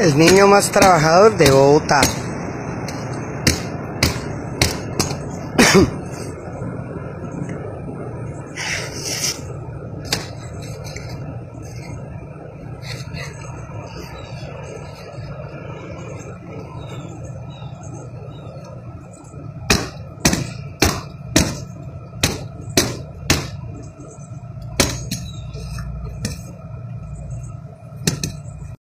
el niño más trabajador de Bogotá.